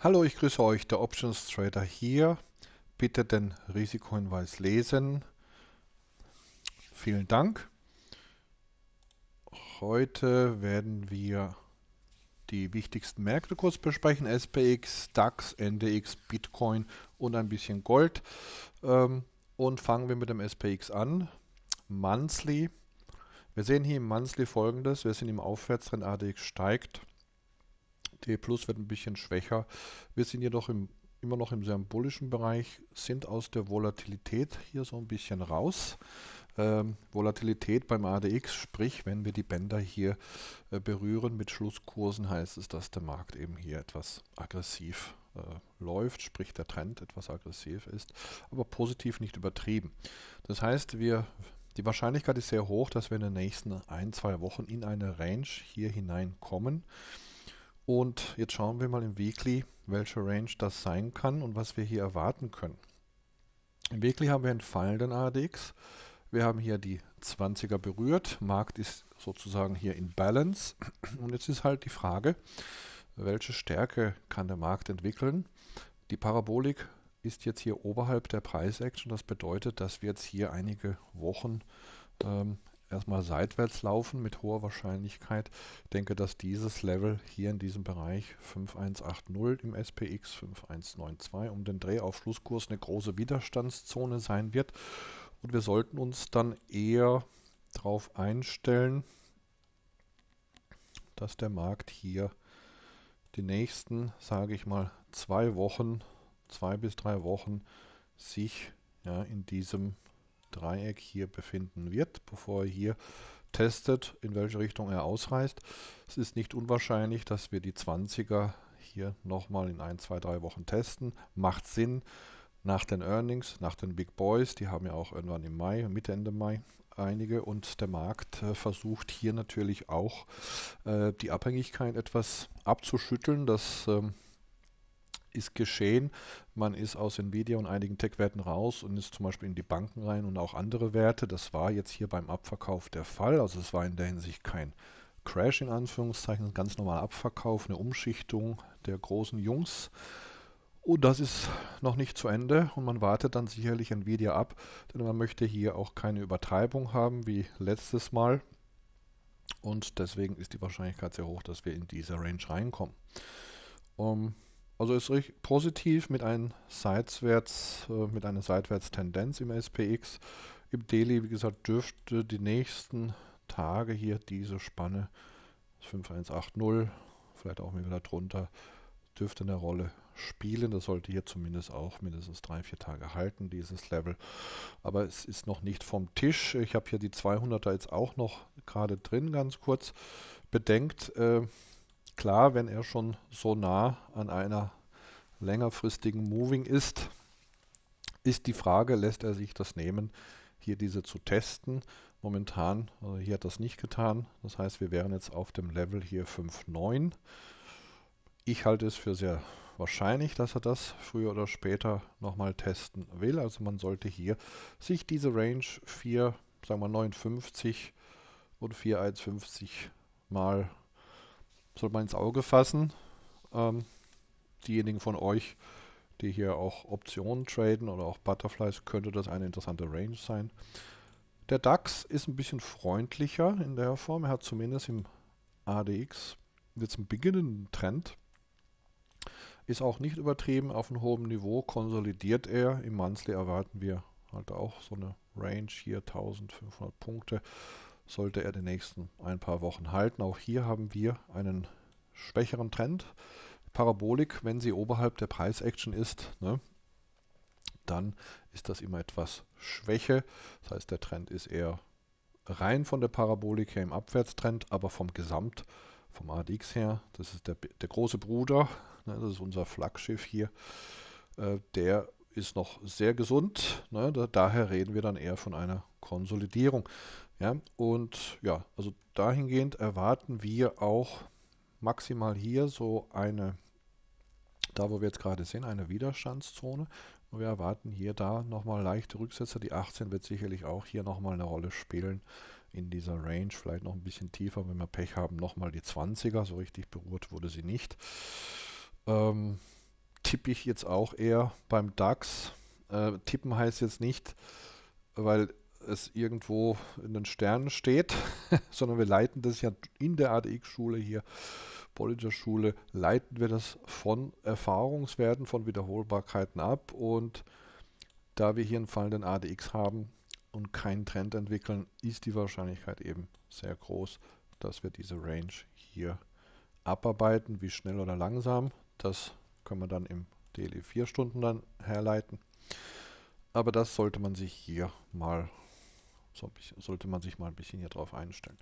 Hallo, ich grüße euch, der Options Trader hier. Bitte den Risikohinweis lesen. Vielen Dank. Heute werden wir die wichtigsten Märkte kurz besprechen. SPX, DAX, NDX, Bitcoin und ein bisschen Gold. Ähm, und fangen wir mit dem SPX an. Monthly. Wir sehen hier im Monthly folgendes. Wir sind im Aufwärtstrend, ADX steigt. T Plus wird ein bisschen schwächer. Wir sind jedoch im, immer noch im sehr bullischen Bereich, sind aus der Volatilität hier so ein bisschen raus. Ähm, Volatilität beim ADX, sprich, wenn wir die Bänder hier äh, berühren mit Schlusskursen, heißt es, dass der Markt eben hier etwas aggressiv äh, läuft, sprich der Trend etwas aggressiv ist, aber positiv nicht übertrieben. Das heißt, wir die Wahrscheinlichkeit ist sehr hoch, dass wir in den nächsten ein, zwei Wochen in eine Range hier hineinkommen. Und jetzt schauen wir mal im Weekly, welche Range das sein kann und was wir hier erwarten können. Im Weekly haben wir einen fallenden ADX. Wir haben hier die 20er berührt. Markt ist sozusagen hier in Balance. Und jetzt ist halt die Frage, welche Stärke kann der Markt entwickeln? Die Parabolik ist jetzt hier oberhalb der Preisaction. Das bedeutet, dass wir jetzt hier einige Wochen ähm, erstmal seitwärts laufen mit hoher Wahrscheinlichkeit. Ich denke, dass dieses Level hier in diesem Bereich 5180 im SPX 5192 um den Dreh auf Schlusskurs eine große Widerstandszone sein wird. Und wir sollten uns dann eher darauf einstellen, dass der Markt hier die nächsten, sage ich mal, zwei Wochen, zwei bis drei Wochen sich ja, in diesem Dreieck hier befinden wird, bevor er hier testet, in welche Richtung er ausreißt. Es ist nicht unwahrscheinlich, dass wir die 20er hier nochmal in ein, zwei, drei Wochen testen. Macht Sinn nach den Earnings, nach den Big Boys, die haben ja auch irgendwann im Mai, Mitte, Ende Mai einige und der Markt äh, versucht hier natürlich auch äh, die Abhängigkeit etwas abzuschütteln. Das ähm, ist geschehen. Man ist aus Nvidia und einigen Tech-Werten raus und ist zum Beispiel in die Banken rein und auch andere Werte. Das war jetzt hier beim Abverkauf der Fall. Also es war in der Hinsicht kein Crash in Anführungszeichen, ein ganz normaler Abverkauf, eine Umschichtung der großen Jungs. Und das ist noch nicht zu Ende und man wartet dann sicherlich Nvidia ab, denn man möchte hier auch keine Übertreibung haben wie letztes Mal. Und deswegen ist die Wahrscheinlichkeit sehr hoch, dass wir in diese Range reinkommen. Um, also ist recht positiv mit, ein seitwärts, äh, mit einer Seitwärtstendenz im SPX. Im Daily, wie gesagt, dürfte die nächsten Tage hier diese Spanne 5180, vielleicht auch wieder drunter, dürfte eine Rolle spielen. Das sollte hier zumindest auch mindestens drei, vier Tage halten, dieses Level. Aber es ist noch nicht vom Tisch. Ich habe hier die 200er jetzt auch noch gerade drin, ganz kurz. Bedenkt, äh, klar, wenn er schon so nah an einer längerfristigen Moving ist, ist die Frage, lässt er sich das nehmen, hier diese zu testen. Momentan, also hier hat das nicht getan. Das heißt, wir wären jetzt auf dem Level hier 5,9. Ich halte es für sehr wahrscheinlich, dass er das früher oder später nochmal testen will. Also man sollte hier sich diese Range 4, sagen wir 59 und 4,150 mal soll man ins Auge fassen. Ähm, diejenigen von euch, die hier auch Optionen traden oder auch Butterflies, könnte das eine interessante Range sein. Der DAX ist ein bisschen freundlicher in der Form. Er hat zumindest im ADX jetzt einen beginnenden Trend. Ist auch nicht übertrieben auf einem hohen Niveau, konsolidiert er. Im Monthly erwarten wir halt auch so eine Range hier, 1500 Punkte sollte er die nächsten ein paar Wochen halten. Auch hier haben wir einen schwächeren Trend. Parabolik, wenn sie oberhalb der Preisaction ist, ne, dann ist das immer etwas Schwäche. Das heißt, der Trend ist eher rein von der Parabolik her im Abwärtstrend, aber vom Gesamt, vom ADX her, das ist der, der große Bruder, ne, das ist unser Flaggschiff hier, äh, der ist noch sehr gesund. Ne, da, daher reden wir dann eher von einer Konsolidierung. Ja, und ja, also dahingehend erwarten wir auch maximal hier so eine, da wo wir jetzt gerade sind, eine Widerstandszone. Und wir erwarten hier da nochmal leichte Rücksätze. Die 18 wird sicherlich auch hier nochmal eine Rolle spielen in dieser Range. Vielleicht noch ein bisschen tiefer, wenn wir Pech haben, nochmal die 20er. So richtig berührt wurde sie nicht. Ähm, tippe ich jetzt auch eher beim DAX. Äh, tippen heißt jetzt nicht, weil es irgendwo in den Sternen steht, sondern wir leiten das ja in der ADX-Schule hier, Bollinger Schule, leiten wir das von Erfahrungswerten, von Wiederholbarkeiten ab und da wir hier einen fallenden ADX haben und keinen Trend entwickeln, ist die Wahrscheinlichkeit eben sehr groß, dass wir diese Range hier abarbeiten. Wie schnell oder langsam, das können wir dann im DLE 4 Stunden dann herleiten. Aber das sollte man sich hier mal so sollte man sich mal ein bisschen hier drauf einstellen.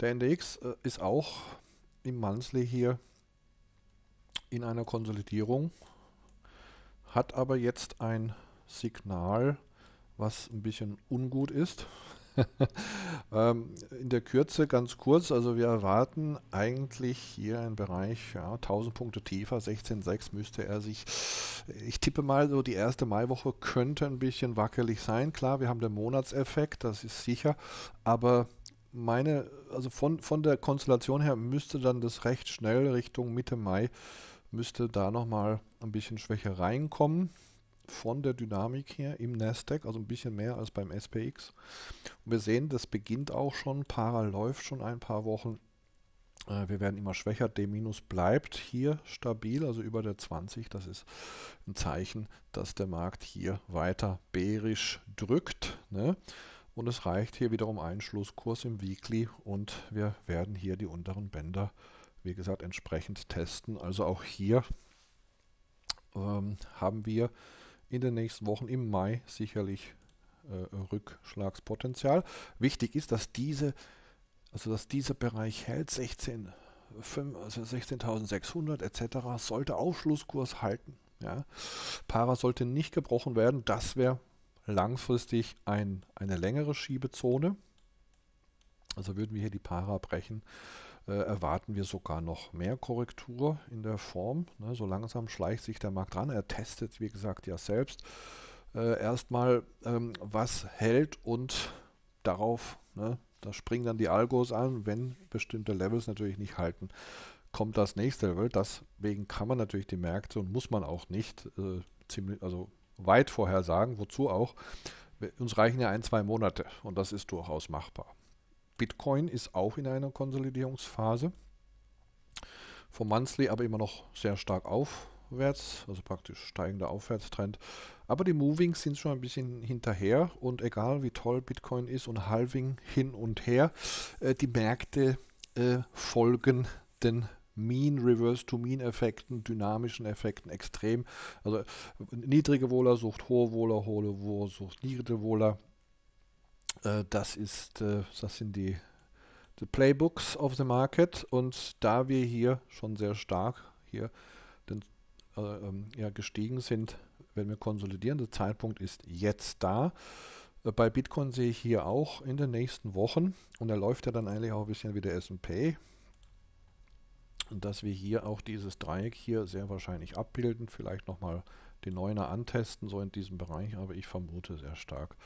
Der NDX äh, ist auch im Monthly hier in einer Konsolidierung, hat aber jetzt ein Signal, was ein bisschen ungut ist. ähm, in der Kürze ganz kurz, also wir erwarten eigentlich hier einen Bereich, ja, 1000 Punkte tiefer, 16,6 müsste er sich, ich tippe mal so, die erste Maiwoche könnte ein bisschen wackelig sein. Klar, wir haben den Monatseffekt, das ist sicher, aber meine, also von, von der Konstellation her müsste dann das recht schnell Richtung Mitte Mai, müsste da nochmal ein bisschen Schwäche reinkommen von der Dynamik her im Nasdaq, also ein bisschen mehr als beim SPX. Und wir sehen, das beginnt auch schon, Para läuft schon ein paar Wochen. Äh, wir werden immer schwächer, D- bleibt hier stabil, also über der 20. Das ist ein Zeichen, dass der Markt hier weiter bärisch drückt. Ne? Und es reicht hier wiederum ein Schlusskurs im Weekly und wir werden hier die unteren Bänder, wie gesagt, entsprechend testen. Also auch hier ähm, haben wir in den nächsten Wochen im Mai sicherlich äh, Rückschlagspotenzial. Wichtig ist, dass diese, also dass dieser Bereich hält, 16, 5, also 16.600 etc. sollte Aufschlusskurs halten. Ja. Para sollte nicht gebrochen werden. Das wäre langfristig ein, eine längere Schiebezone. Also würden wir hier die Para brechen, erwarten wir sogar noch mehr Korrektur in der Form. Ne, so langsam schleicht sich der Markt ran. Er testet, wie gesagt, ja selbst äh, erstmal, ähm, was hält und darauf, ne, da springen dann die Algos an, wenn bestimmte Levels natürlich nicht halten, kommt das nächste Level. Deswegen kann man natürlich die Märkte und muss man auch nicht äh, ziemlich, also weit vorher sagen, wozu auch. Uns reichen ja ein, zwei Monate und das ist durchaus machbar. Bitcoin ist auch in einer Konsolidierungsphase. Vom Monthly aber immer noch sehr stark aufwärts, also praktisch steigender Aufwärtstrend. Aber die Movings sind schon ein bisschen hinterher und egal wie toll Bitcoin ist und Halving hin und her, äh, die Märkte äh, folgen den Mean, Reverse-to-Mean-Effekten, dynamischen Effekten extrem. Also niedrige Wohler sucht hohe Wohler, hohe Wohler sucht niedrige Wohler. Äh, das ist, äh, das sind die, die Playbooks of the Market. Und da wir hier schon sehr stark hier den, äh, ähm, ja, gestiegen sind, wenn wir konsolidieren, der Zeitpunkt ist jetzt da. Äh, bei Bitcoin sehe ich hier auch in den nächsten Wochen. Und er läuft ja dann eigentlich auch ein bisschen wie der S&P und dass wir hier auch dieses Dreieck hier sehr wahrscheinlich abbilden, vielleicht nochmal die Neuner antesten, so in diesem Bereich, aber ich vermute sehr stark,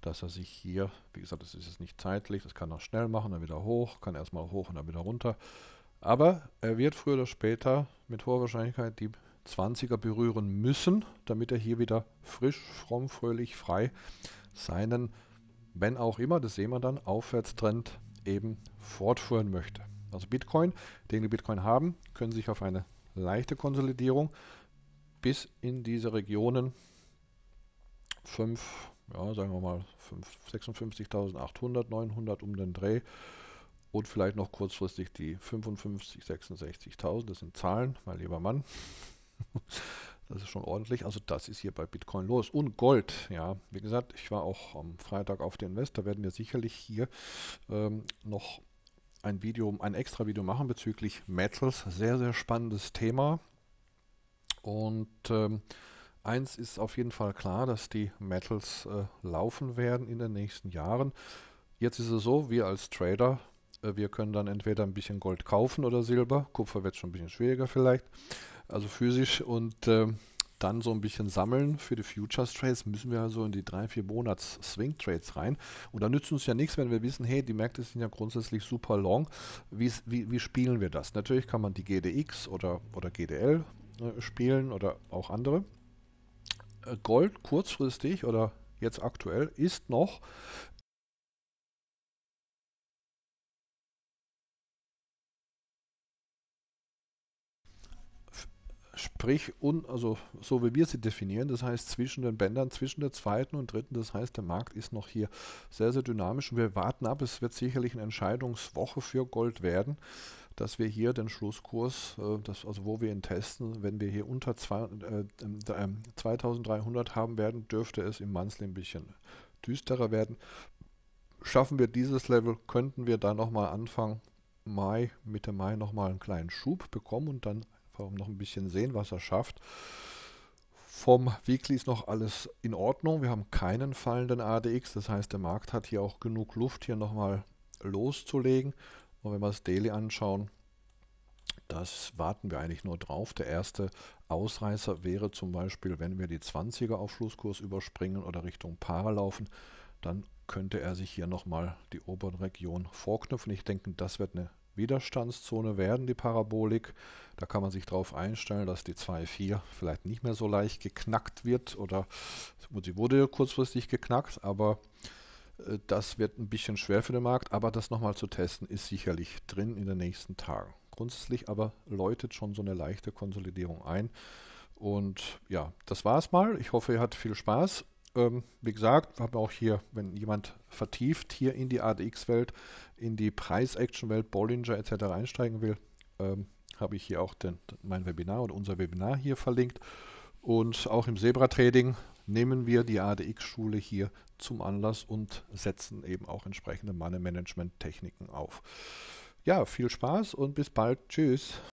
dass er sich hier, wie gesagt, das ist jetzt nicht zeitlich, das kann er schnell machen, dann wieder hoch, kann erstmal hoch und dann wieder runter. Aber er wird früher oder später mit hoher Wahrscheinlichkeit die 20er berühren müssen, damit er hier wieder frisch, fromm, fröhlich, frei seinen, wenn auch immer, das sehen wir dann, Aufwärtstrend eben fortführen möchte. Also Bitcoin, den die Bitcoin haben, können sich auf eine leichte Konsolidierung bis in diese Regionen 5, ja, sagen wir mal 56.800, 900 um den Dreh und vielleicht noch kurzfristig die 55, 66.000. Das sind Zahlen, mein lieber Mann. Das ist schon ordentlich. Also das ist hier bei Bitcoin los. Und Gold, ja. Wie gesagt, ich war auch am Freitag auf der Invest. Da werden wir sicherlich hier ähm, noch ein Video, ein extra Video machen bezüglich Metals. Sehr, sehr spannendes Thema. Und ähm, Eins ist auf jeden Fall klar, dass die Metals äh, laufen werden in den nächsten Jahren. Jetzt ist es so, wir als Trader, äh, wir können dann entweder ein bisschen Gold kaufen oder Silber. Kupfer wird schon ein bisschen schwieriger vielleicht, also physisch. Und äh, dann so ein bisschen sammeln für die Futures Trades, müssen wir also in die drei, vier Monats Swing Trades rein. Und da nützt uns ja nichts, wenn wir wissen, hey, die Märkte sind ja grundsätzlich super long. Wie, wie, wie spielen wir das? Natürlich kann man die GDX oder, oder GDL äh, spielen oder auch andere. Gold kurzfristig oder jetzt aktuell ist noch sprich, un, also so wie wir sie definieren, das heißt zwischen den Bändern, zwischen der zweiten und dritten, das heißt, der Markt ist noch hier sehr, sehr dynamisch und wir warten ab, es wird sicherlich eine Entscheidungswoche für Gold werden, dass wir hier den Schlusskurs, äh, das, also wo wir ihn testen, wenn wir hier unter zwei, äh, 2300 haben werden, dürfte es im Monthly ein bisschen düsterer werden. Schaffen wir dieses Level, könnten wir dann nochmal Anfang Mai, Mitte Mai nochmal einen kleinen Schub bekommen und dann noch ein bisschen sehen, was er schafft. Vom Weekly ist noch alles in Ordnung. Wir haben keinen fallenden ADX. Das heißt, der Markt hat hier auch genug Luft, hier nochmal loszulegen. Und wenn wir das Daily anschauen, das warten wir eigentlich nur drauf. Der erste Ausreißer wäre zum Beispiel, wenn wir die 20er auf Schlusskurs überspringen oder Richtung Paare laufen, dann könnte er sich hier nochmal die oberen Region vorknüpfen. Ich denke, das wird eine Widerstandszone werden, die Parabolik. Da kann man sich darauf einstellen, dass die 2.4 vielleicht nicht mehr so leicht geknackt wird oder sie wurde kurzfristig geknackt, aber das wird ein bisschen schwer für den Markt, aber das nochmal zu testen ist sicherlich drin in den nächsten Tagen. Grundsätzlich aber läutet schon so eine leichte Konsolidierung ein. Und ja, das war es mal. Ich hoffe, ihr hattet viel Spaß. Ähm, wie gesagt, habe auch hier, wenn jemand vertieft hier in die ADX-Welt, in die Preis-Action-Welt, Bollinger etc. einsteigen will, ähm, habe ich hier auch den, mein Webinar oder unser Webinar hier verlinkt. Und auch im Zebra-Trading nehmen wir die ADX-Schule hier zum Anlass und setzen eben auch entsprechende Money-Management-Techniken auf. Ja, viel Spaß und bis bald. Tschüss.